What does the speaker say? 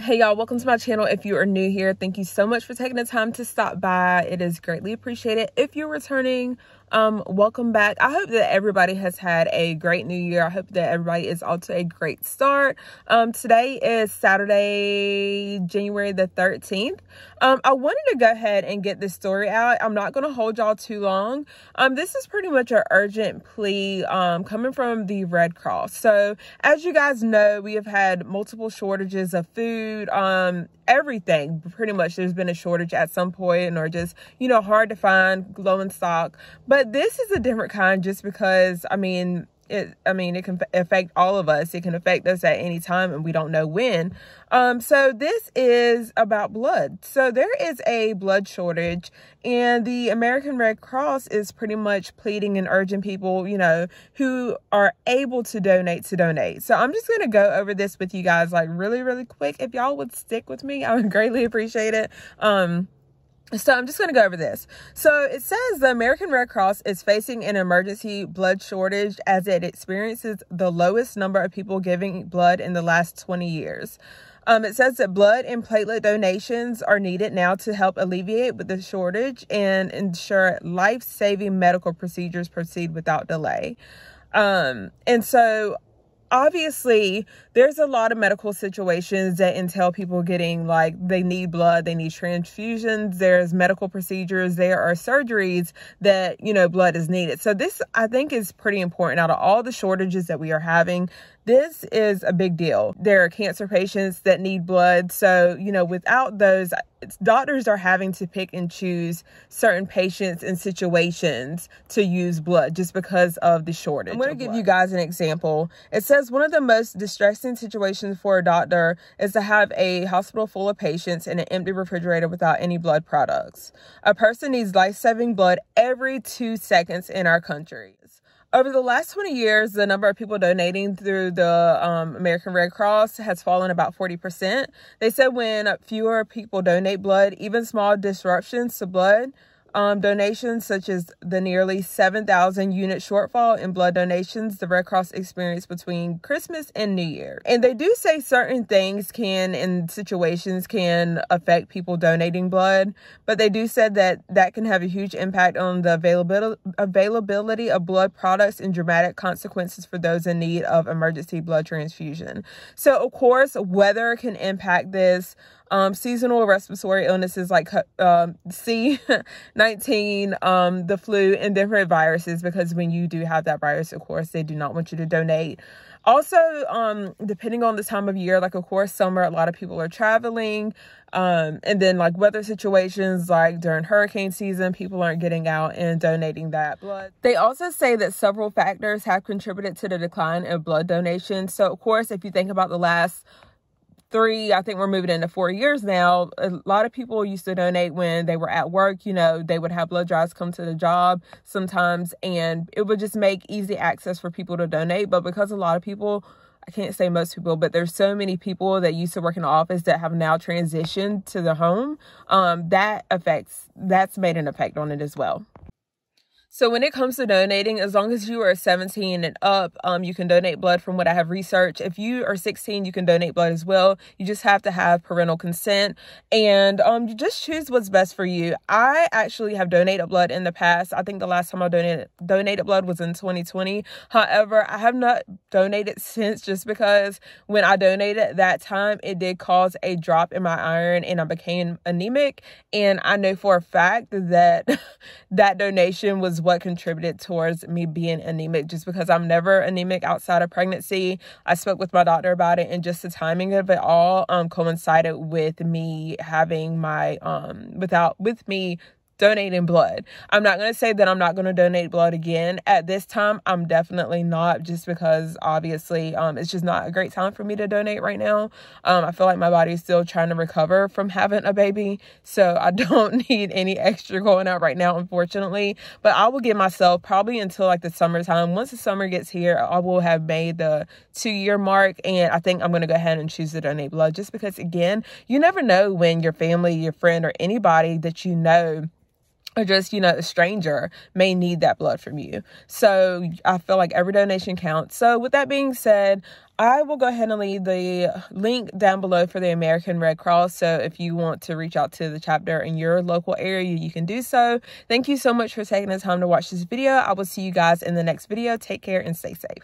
Hey y'all, welcome to my channel. If you are new here, thank you so much for taking the time to stop by. It is greatly appreciated. If you're returning, um welcome back. I hope that everybody has had a great new year. I hope that everybody is off to a great start. Um today is saturday january the 13th um i wanted to go ahead and get this story out. I'm not going to hold y'all too long. Um this is pretty much an urgent plea um coming from the red cross. So as you guys know we have had multiple shortages of food um everything. Pretty much there's been a shortage at some point or just you know hard to find low in stock. But this is a different kind just because i mean it i mean it can affect all of us. It can affect us at any time and we don't know when. Um so this is about blood. So there is a blood shortage and the american red cross is pretty much pleading and urging people you know who are able to donate to donate. So i'm just going to go over this with you guys like really really quick. If y'all would stick with me i would greatly appreciate it. Um so I'm just going to go over this. So it says the American Red Cross is facing an emergency blood shortage as it experiences the lowest number of people giving blood in the last 20 years. Um, it says that blood and platelet donations are needed now to help alleviate with the shortage and ensure life-saving medical procedures proceed without delay. Um, and so obviously there's a lot of medical situations that entail people getting like they need blood they need transfusions there's medical procedures there are surgeries that you know blood is needed. So this i think is pretty important. Out of all the shortages that we are having this is a big deal. There are cancer patients that need blood. So, you know, without those, doctors are having to pick and choose certain patients and situations to use blood just because of the shortage. I'm going to give blood. you guys an example. It says one of the most distressing situations for a doctor is to have a hospital full of patients and an empty refrigerator without any blood products. A person needs life saving blood every two seconds in our country. Over the last 20 years, the number of people donating through the um, American Red Cross has fallen about 40%. They said when fewer people donate blood, even small disruptions to blood um, donations, such as the nearly 7,000 unit shortfall in blood donations the Red Cross experienced between Christmas and New Year. And they do say certain things can, in situations, can affect people donating blood, but they do say that that can have a huge impact on the availability, availability of blood products and dramatic consequences for those in need of emergency blood transfusion. So, of course, weather can impact this um, seasonal respiratory illnesses like um, C19, um, the flu, and different viruses. Because when you do have that virus, of course, they do not want you to donate. Also, um, depending on the time of year, like of course, summer, a lot of people are traveling. Um, and then like weather situations, like during hurricane season, people aren't getting out and donating that blood. They also say that several factors have contributed to the decline of blood donations. So, of course, if you think about the last three, I think we're moving into four years now. A lot of people used to donate when they were at work. You know, they would have blood drives come to the job sometimes, and it would just make easy access for people to donate. But because a lot of people, I can't say most people, but there's so many people that used to work in the office that have now transitioned to the home. Um, that affects, that's made an effect on it as well. So when it comes to donating, as long as you are 17 and up, um, you can donate blood from what I have researched. If you are 16, you can donate blood as well. You just have to have parental consent and um, you just choose what's best for you. I actually have donated blood in the past. I think the last time I donated donated blood was in 2020. However, I have not donated since just because when I donated that time, it did cause a drop in my iron and I became anemic. And I know for a fact that that donation was what contributed towards me being anemic just because I'm never anemic outside of pregnancy. I spoke with my doctor about it and just the timing of it all um coincided with me having my um without with me donating blood. I'm not going to say that I'm not going to donate blood again at this time. I'm definitely not just because obviously um, it's just not a great time for me to donate right now. Um, I feel like my body is still trying to recover from having a baby. So I don't need any extra going out right now, unfortunately. But I will give myself probably until like the summertime. Once the summer gets here, I will have made the two year mark. And I think I'm going to go ahead and choose to donate blood just because, again, you never know when your family, your friend, or anybody that you know or just you know a stranger may need that blood from you so i feel like every donation counts so with that being said I will go ahead and leave the link down below for the American Red Cross. So if you want to reach out to the chapter in your local area, you can do so. Thank you so much for taking the time to watch this video. I will see you guys in the next video. Take care and stay safe.